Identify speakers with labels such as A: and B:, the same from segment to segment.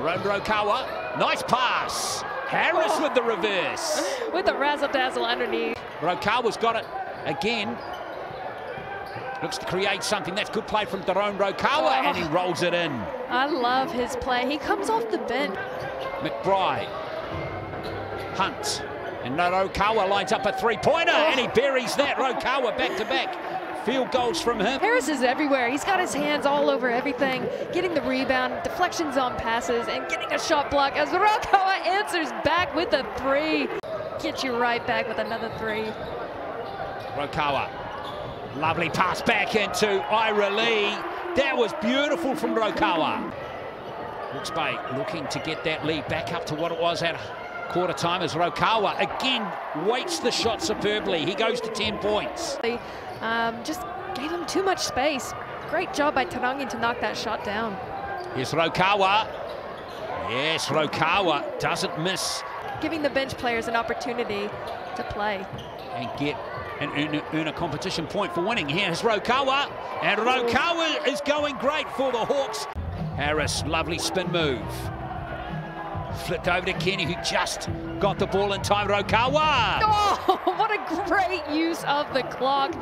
A: Raukawa, nice pass. Harris
B: Oh.
A: with the reverse.
B: With the razzle dazzle underneath.
A: Raukawa's got it again. Looks to create something. That's good play from Derone Raukawa,
B: Oh.
A: and he oh. rolls it in.
B: I love his play. He comes off the bench.
A: McBride. Hunt. And Raukawa lines up a three-pointer, and he oh. buries that. Raukawa back to back. Field goals from him.
B: Harris is everywhere. He's got his hands all over everything, getting the rebound, deflections on passes, and getting a shot block as Raukawa answers back with a three. Get you right back with another three.
A: Raukawa. Lovely pass back into Ira Lee. That was beautiful from Raukawa. Hawke's Bay looking to get that lead back up to what it was at quarter time as Raukawa again waits the shot superbly. He goes to 10 points.
B: Um, just gave him too much space. Great job by Tarangi to knock that shot down.
A: Here's Raukawa. Yes, Raukawa doesn't miss
B: Giving the bench players an opportunity to play.
A: and get and earn, earn a competition point for winning. Here's Raukawa, and Raukawa is going great for the Hawks. Harris, lovely spin move. Flipped over to Kenny, who just got the ball in time. Raukawa!
B: Oh, what a great use of the clock.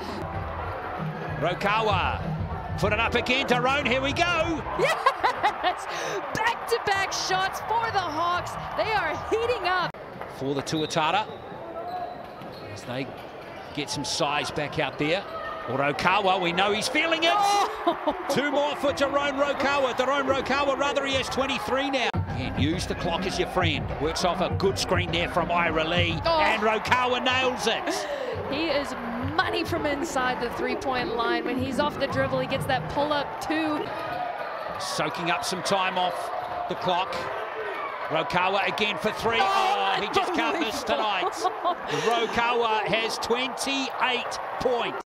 A: Raukawa, put it up again. Derone, here we go.
B: Yes! Back-to-back shots for the Hawks. They are heating up.
A: For the Tuatara, as they get some size back out there. Raukawa, we know he's feeling it.
B: Oh!
A: Two more for Derone Raukawa. Derone Raukawa, rather, he has 23 now. Use the clock as your friend. Works off a good screen there from Ira Lee.
B: Oh.
A: And Raukawa nails it.
B: he is money from inside the three-point line. When he's off the dribble, he gets that pull-up too.
A: Soaking up some time off the clock. Raukawa again for three. Oh, oh he just can't miss tonight. Raukawa has 28 points.